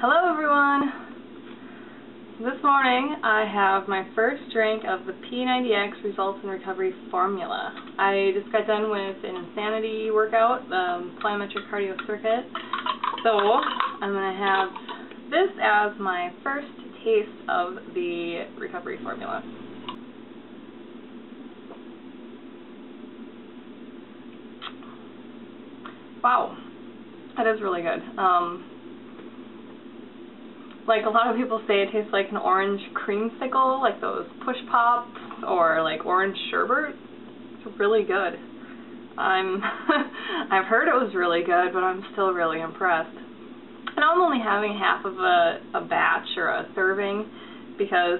Hello everyone! This morning I have my first drink of the P90X Results in Recovery formula. I just got done with an Insanity workout, the um, plyometric cardio circuit, so I'm going to have this as my first taste of the recovery formula. Wow, that is really good. Um, like a lot of people say it tastes like an orange creamsicle, like those push pops or like orange sherbet. It's really good. I'm I've heard it was really good, but I'm still really impressed. And I'm only having half of a, a batch or a serving because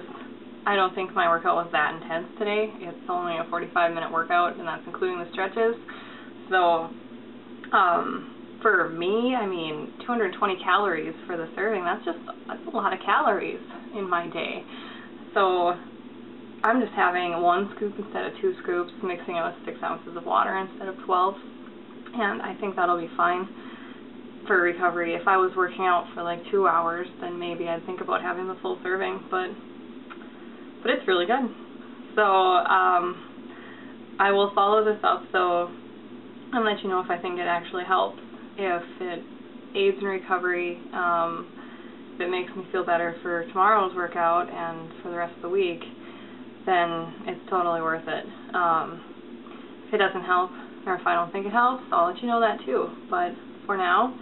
I don't think my workout was that intense today. It's only a 45 minute workout and that's including the stretches. So um for me, I mean, 220 calories for the serving, that's just, that's a lot of calories in my day. So I'm just having one scoop instead of two scoops, mixing it with six ounces of water instead of 12. And I think that'll be fine for recovery. If I was working out for like two hours, then maybe I'd think about having the full serving, but, but it's really good. So, um, I will follow this up, so I'll let you know if I think it actually helps if it aids in recovery, um, if it makes me feel better for tomorrow's workout and for the rest of the week, then it's totally worth it. Um, if it doesn't help, or if I don't think it helps, I'll let you know that too. But for now,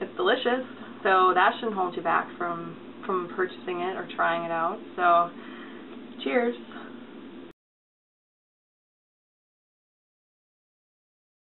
it's delicious, so that shouldn't hold you back from from purchasing it or trying it out. So, cheers.